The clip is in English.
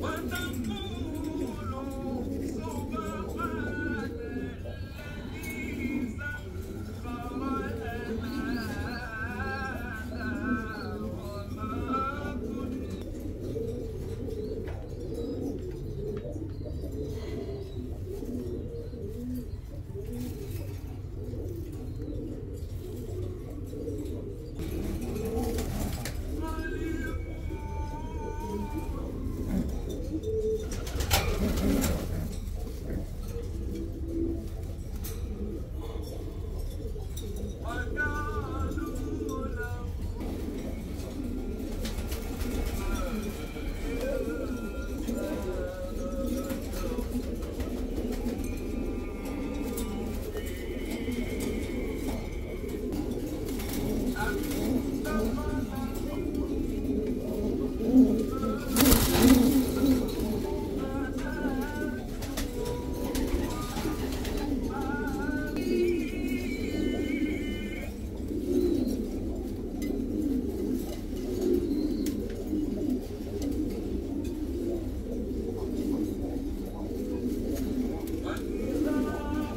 Wonderful